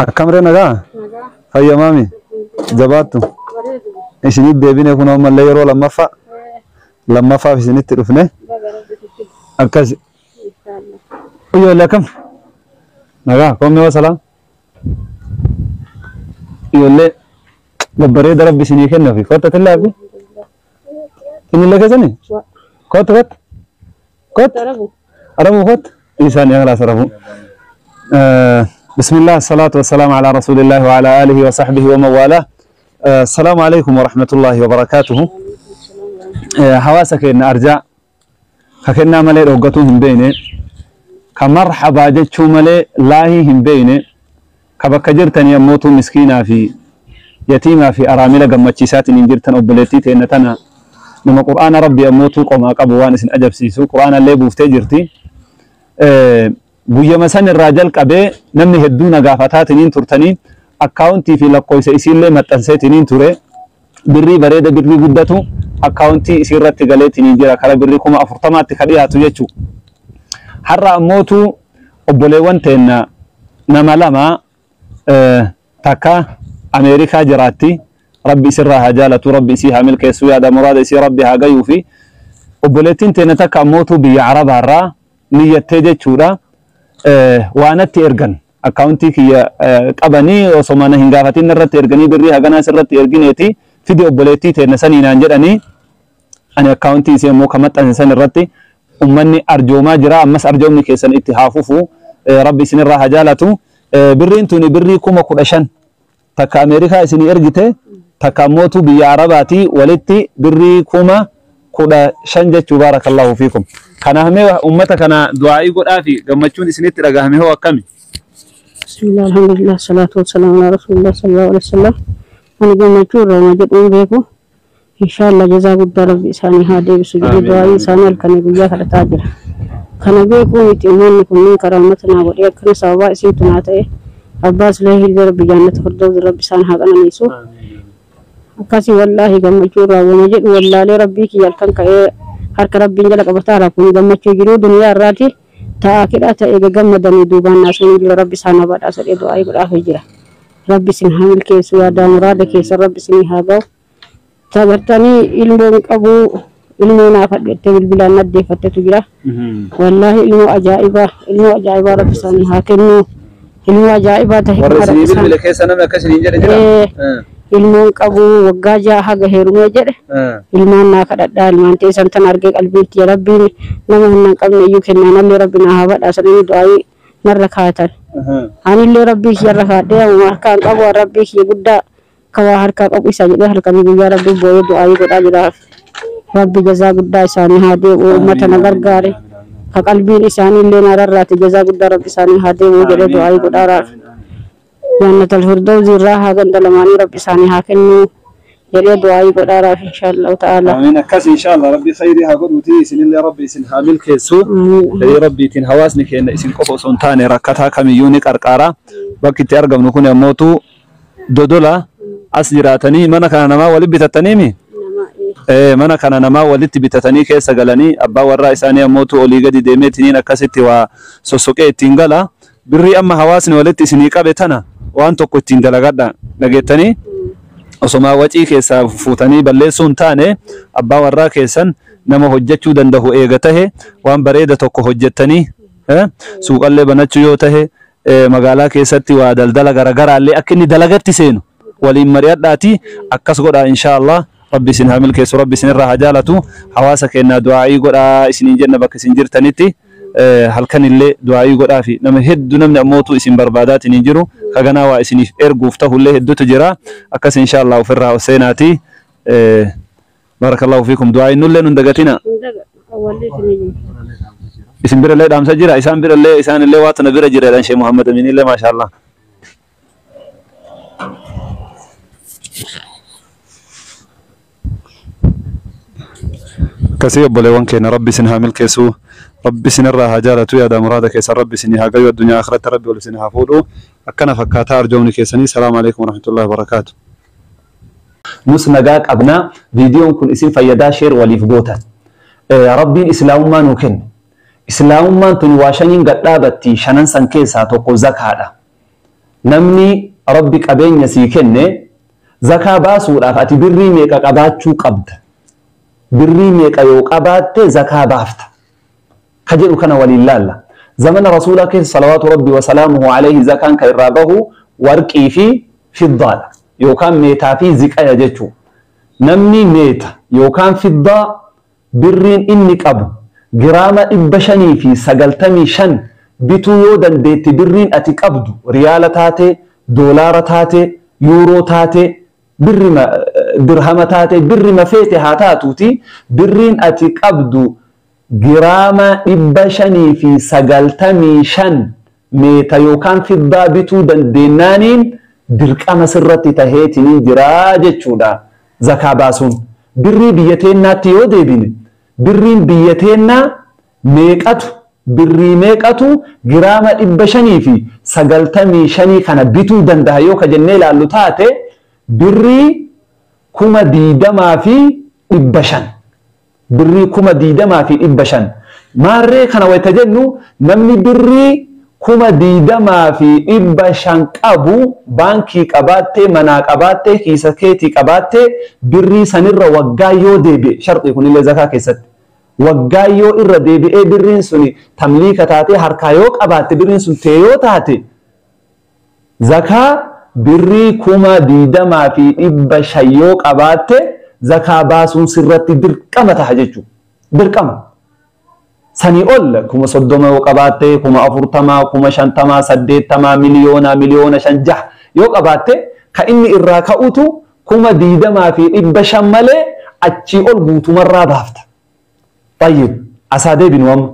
أكمل نجا هيا مامي جباتو إيشني بيبينا كنا ما لا يرو لما فا لما فا إيشني تعرفنا أكاز ويا لكم نجا كم نوا سلام يلا دبري درب بيشني كنا في كوت تلا أبي كني لك زني كوت كوت كوت أربو كوت إنسان يا خلاص أربو آه بسم الله الصلاة والسلام على رسول الله وعلى آله وصحبه ومن آه، السلام عليكم ورحمة الله وبركاته آه، حواسك إن أرجع كنا ملي روغتو هم بيني كمرحبا جتشو ملي لاهي هم بيني كبك جرتن يموتو مسكينا في يتيما في أرامل قمتشيسات إن جرتن أبلتي تينتنا نما قرآن ربي يموتو قوما قبوان أجب سيسو قرآن اللي بوفتي جرتي آه، guyyama san irraa jalqabee namni hedduu na gaafataatiin turtanii akkaawuntii fi lakkoofsa isiillee maxxanseetiin ture birrii bareeda birrii guddatu akkaawuntii isiirratti galeetiin jira kara birrii kuma afurtamaatti ka dhiyaatu jechuu har'a ammootu obboleewwan teenna nama lama takka ameerikaa jiraatti rabbi isirraa haa jaalatu rabbi isii haa milkeessu yaada muraada isii rabbi haa gayuu fi obboleettiin teenna takka ammootu biyya arabaarraa niyyattee jechuudha. Waanatti ergan. Akkaawuntii kiyya qabanii osoo mana hin gaafatin irratti erganii birrii haganaas irratti ergineeti. Fide obboleettii teenna saniinaan jedhanii ani akkaawuntii isii immoo ka maxxanse san irratti ummanni arjoomaa jira. Ammas arjoomni keessan itti haa fufu rabbi isinirraa haa jaalatu. Birriin tuni birrii kuma kudha shan. Takka ameerikaa isinii ergite takka ammootu biyya arabaati walitti birrii kuma kudha shan jechuu baarakallahu fiikum. Kana du'aa'ii godhaa fi gammachuun isinitti dhagahame hoo akkami? Bismillah, alhamdulillah, salatu wassalamu ala rasulillah sallallahu alaihi wasallam. Ani gammachuu irraa ma jedhuun beeku. Inshaallah jazaa guddaa rabbi isaanii haa deebisu jedhee du'aa'ii isaanii halkanii guyyaa kadhataa jira. Kana beekuu miti uummanni kunniin karaa uummata naa godhee akkana sababaa isiitu naa ta'e abbaas illee hirga rabbi jaannata firdawsi rabbi isaan haa qananiisu. Akkasii wallaahi gammachuu irraa wama jedhu wallaalee rabbii kiyya halkan ka'ee harka rabbiin jala qabataa kun gammachuu jiruu duniyaa irraati ta'a kidha ta'e gammadanii duubaan naasuun jira rabbi isaan haa badhaasa jedhee du'aa godhaafee jira. Rabbi isin haa milkeessu yaadaa muraada keessa rabbi isin haa ga'u. Tagartanii ilmoon qabu ilmoo naaf hadheettee bilbilaan naddeeffattetu jira. Wallaahi ilmoo ajaa'ibaa ilmoo ajaa'ibaa rabbi isaanii haa kennu. Ilmoo ajaa'ibaa ta'e Warra isinii bilbile keessa namni akkas isin jedhe jira? Ilmoon qabu waggaa jaha haga heerumee jedhe. Ilmaan naa kadhadhaa ilmaan teessan tan argee qalbiitti rabbiin nama hin qabne iyyuu kennaa nallee rabbi naa haa badhaasanii du'aayii narra kaatan anillee rabbii kiyyarra kaadhee amma harkaan qabu rabbii kiyya guddaa kawaa harkaa qabu isa jedhee halkanii guyyaa rabbii boo'ee du'aayii godhaa jiraaf. Rabbi jazaa guddaa isaanii haa deebi'u uummata na gargaare. ka qalbiin isaaniillee naararraati jazaa guddaa rabbi isaanii haa deebi'u jedhee du'aayii godhaaraaf. جنة الفردوس راها قند لماني ربي ساني هاكنو. جري دعائي قدارا إن شاء الله تعالى. آمين. أكاس إن شاء الله ربي خيري ها قدوتي سن اللي ربي سن هامل كيسو. لي ربي تن حواسني كينا إسن قفو سنتاني ركتا كميوني قرقارا بكي تأرقم نكون يموتو دودولا. أسجراتني. منا كان نما ولي بتتنيمي ee mana kana namaa walitti bitatanii keessa galanii abbaa warraa isaanii ammootu olii gadi deemeetiniin akkasitti waa sossoqee ittiin gala birrii amma hawaasni walitti isinii qabe tana waan tokko ittiin dalagadha dhageettanii osomaa wacii keessaa fuutanii balleessuun taane abbaa warraa keessan nama hojjechuu danda'u eega tahe waan bareeda tokko hojjettanii suuqallee banachuu yoo tahe magaalaa keessatti waa daldala garagaraallee akka inni dalagatti seenu waliin mari'adhaati akkas godha inshaa Allah rabbi isin haa milkeessu rabbi isin irraa haa jaalatu hawaasa keenyaa du'aa'ii godhaa halkan illee du'aayii godhaafi nama hedduu namni ammootu isin barbaadaatiin hin jiru kaganaa waa isiniif erguuf tahullee hedduutu jira akkas inshaallah ofirraa of seenaati barakallahu fiikum du'aayiin nullee nun dagatina isin birallee dhaamsa jira isaan birallee isaanillee waa tana bira jireedhaan shee muhammad aminillee maashaallah كسي أبو ليوان كينا ربي سنها ملكي rabbi isin irraa haa jaalatu yaada muraada keessan rabbi isin haa gayu addunyaa akhiratti rabbi ol isin haa fuudhu. Akkana fakkaataa arjoomni keessanii salaamu alaikum warahmatullahi wabarakaatu. nus nagaa qabnaa viidiyoon kun isin fayyadaa sheer waliif gootan rabbiin islaamummaa nuu kenne islaamummaan tun waa shaniin gadhaabatti shanan san keessaa tokko zakaadha. Namni rabbi qabeenya sii kenne zakaa baasuudhaaf ati birrii meeqa qabaachuu qabda? Birrii meeqa yoo qabaatte zakaa baafta ka jedhu kana waliin laalla zamana rasuulaa keessa salawaatu rabbi wasalaamuhu alayhi zakaan kan irraa bahu warqii fi fiddaadha yookaan meetaa fi ziqaya jechuu namni meeta yookaan fiddaa birriin inni qabu giraama dhibba shanii fi sagaltamii shan. Bituu yoo dandeetti birriin ati qabdu. Riyaala taate doolaara taate yuuroo taate birrima dirhama taate birrima feete haa taatuuti birriin ati qabdu giraama dhibba shanii fi sagaltamii shan meeta yookaan fiddaa bituu dandeenyaaniin dirqama sirratti taheetiniin jiraa jechuudha. Zakaa baasuun. Birrii biyya teennaatti yoo deebine birriin biyya teennaa meeqatu birrii meeqatu giraama dhibba shanii fi sagaltamii shanii kana bituu danda'a yoo ka jennee ilaallu taate birrii kuma diidamaa fi dhibba shan birrii kuma diidamaa fi dhibba shan. Maarree kana wayta jennu namni birrii kuma diidamaa fi dhibba shan qabu baankii qabaattee manaa qabaattee kiisa keetii qabaattee birrii sanirra waggaa yoo deebi'e sharxii kunillee zakaa keessatti. Waggaa yoo irra deebi'ee birriin sun tamliika taatee harkaa yoo qabaatte birriin sun tee yoo taate zakaa birrii kuma diidamaa fi dhibba shan yoo qabaatte zakaa baasuun sirratti dirqama taha jechuudha. Dirqama. Sanii ol kuma soddoma yoo qabaatte kuma afurtamaa kuma shantamaa saddeettamaa miliyoona miliyoona shan jaha yoo qabaatte ka inni irraa ka'utu kuma diidamaa fi dhibba shan malee achii ol guutumarraa baafta. Tayyib asaa deebinu amma.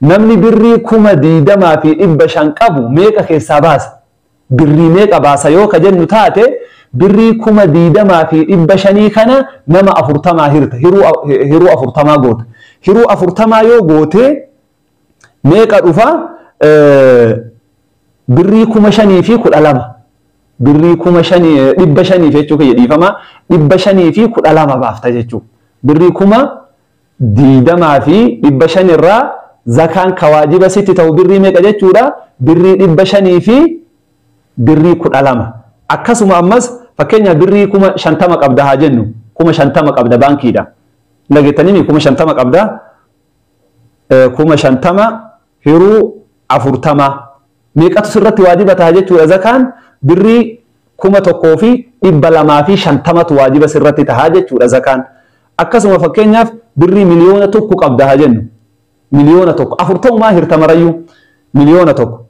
Namni birrii kuma diidamaa fi dhibba shan qabu meeqa keessaa baasa? Birrii meeqa baasa yoo ka jennu taate birrii kuma diidamaa fi dhibba shanii kana nama afurtamaa hirta hiruu afurtamaa goota. Hiruu afurtamaa yoo goote meeqa dhufa birrii kuma shanii fi kudha lama. Birrii kuma shanii dhibba shanii fi jechuu kiyya dhiifama dhibba shanii fi kudha lama baafta jechuudha. Birrii kuma diidamaa fi dhibba shanirraa zakaan ka waajiba sitti ta'u birrii meeqa jechuudha? Birrii dhibba shanii fi birrii kudha lama. Akkasuma ammas fakkeenya birrii kuma shantama qabda haa jennu kuma shantama qabda baankiidha. Dhageettanii kuma shantama qabda kuma shantama hiruu afurtama meeqatu sirratti waajiba ta'a jechuudha zakaan birrii kuma tokkoo fi dhibba lamaa fi shantamatu waajiba sirratti ta'a jechuudha zakaan. Akkasuma fakkeenyaaf birrii miliyoona tokko qabda haa jennu miliyoona tokko afurtamumaa hirtamarayyuu miliyoona tokko.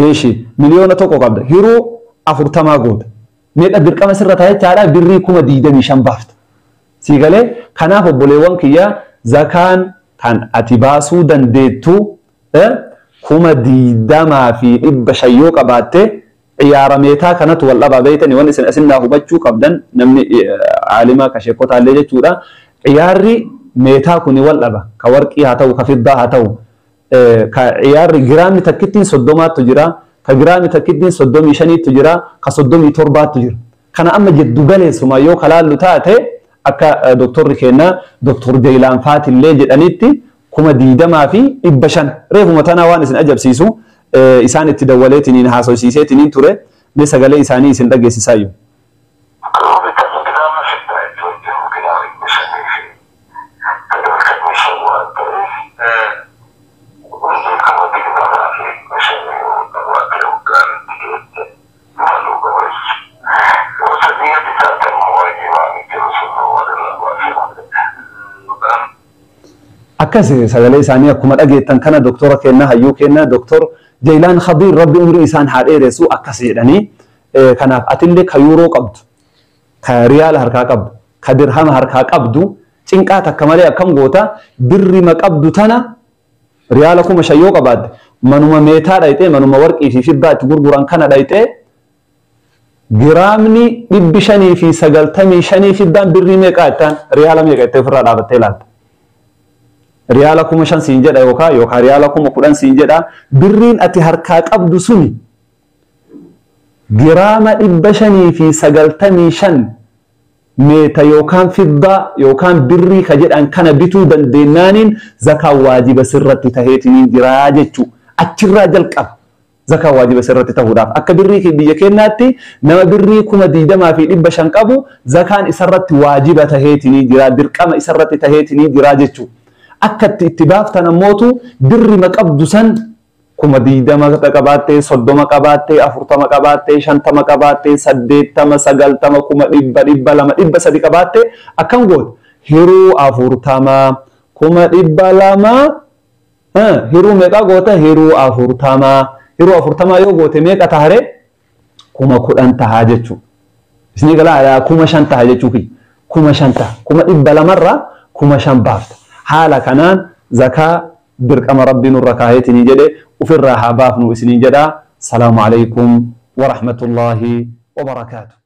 Eeshi miliyoona tokko qabda hiruu afurtamaa goota. Meeqa dirqama sirra jechaadha birrii kuma diidamii shan baafta. Sii galee kanaaf obboleewwan kiyyaa zakaan kan ati baasuu dandeettu kuma diidamaa fi dhibba shan yoo qabaatte ciyaara meetaa kanatu wal dhabaa beeytani waan isin asinnaa hubachuu qabdan namni caalimaa ka sheekotaallee jechuudha. Ciyaarri meetaa kuni wal dhaba ka warqii haa ta'u ka fiddaa haa ta'u giraamni takkittiin soddomaattu jira ka giraamni takkittiin soddomii shaniittu jira ka soddomii torbaattu jira. Kana amma jiddu galeessuma yoo kalaallu taate akka doktorri keenya doktor Jaylaan Faatillee jedhanitti kuma diidamaa fi dhibba shan reefuma tanaa waan isin ajabsiisu isaan itti dawwaleetiniin haasofsiiseetiniin ture mee sagalee isaanii isin dhageessisaayyuu. Akkas sagalee isaanii akkuma dhageettan kana doktora kenna hayyuu kenna doktor Jaylaan Khadiir rabbi umrii isaan haa dheeressu akkas jedhanii kanaaf atillee ka yuuroo qabdu ka riyaala harkaa qabdu ka dirhama harkaa qabdu cinqaa takka malee akkam goota birrima qabdu tana riyaala kuma shan yoo qabaadde manuma meetaa dhayxee manuma warqii fi fiddaa itti gurguran kana dhayxee giraamni dhibbi shanii fi sagaltamii shanii fiddaan birrii meeqaa jettaan riyaala meeqa jettee ofirraa dhaabattee ilaalta. Riyaala kuma shan siin jedha yookaan yookaan riyaala kuma kudhan siin jedha birriin ati harkaa qabdu suni giraama dhibba shanii fi sagaltamii shan meeta yookaan fiddaa yookaan birrii ka jedhan kana bituu dandeenyaaniin zakaan waajiba sirratti taheetiniin jiraa jechuu achirraa jalqaba zakaa waajiba sirratti ta'uudhaaf akka birrii biyya keenyaatti nama birrii kuma diidamaa fi dhibba shan qabu zakaan isarratti waajiba taheetinii jira dirqama isarratti taheetinii jira jechuudha. Akka itti baaftan ammootu birrima qabdu san kuma diidama qabaattee soddoma qabaattee afurtama qabaattee shantama qabaattee saddeettama sagaltama kuma dhibba dhibba lama dhibba sadi qabaattee akkam goote hiruu afurtama kuma dhibba lama hiruu meeqa goota hiruu afurtama hiruu afurtama yoo goote meeqa tahare kuma kudhan tahaa jechuudha. Isin galaa kuma shan taha jechuufi kuma shan taha kuma dhibba lamarraa kuma shan baafta. حالا كنان زكاة بركم ربي نور ركاهيتني جده وفي الرحابات بافنو اسني السلام عليكم ورحمة الله وبركاته